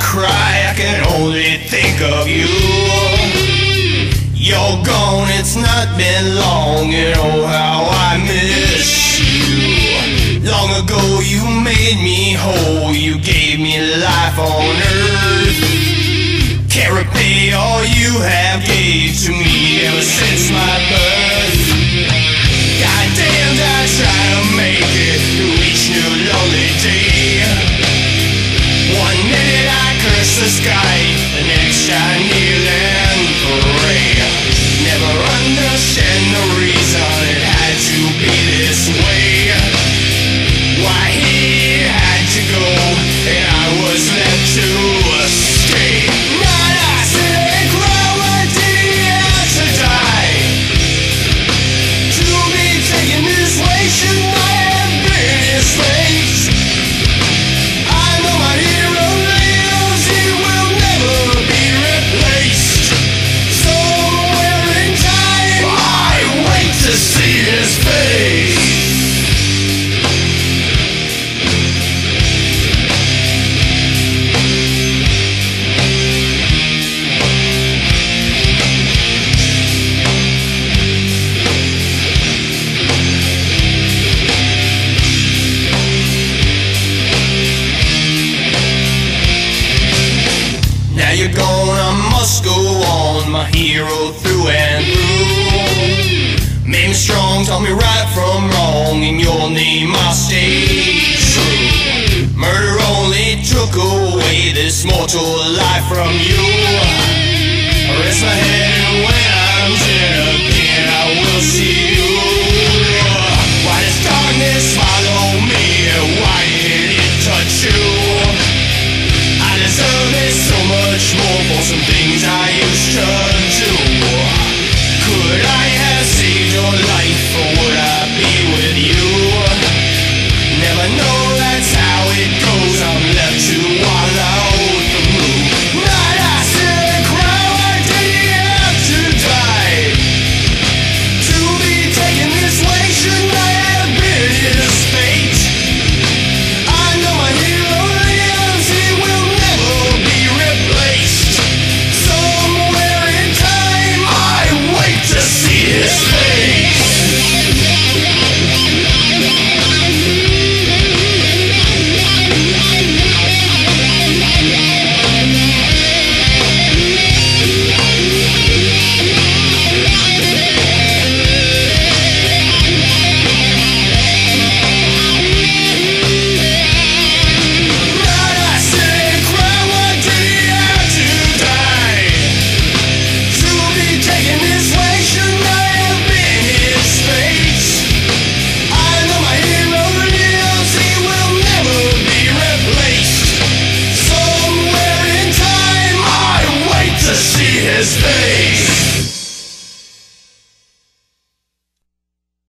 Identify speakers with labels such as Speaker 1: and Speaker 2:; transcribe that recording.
Speaker 1: cry, I can only think of you. You're gone, it's not been long, and oh how I miss you. Long ago you made me whole, you gave me life on earth. Can't repay all you have gave to me ever since my birth. Goddamn, I try to sky, my hero through and through. Made me strong, taught me right from wrong, in your name I'll stay true. Murder only took away this mortal life from you. I rest my head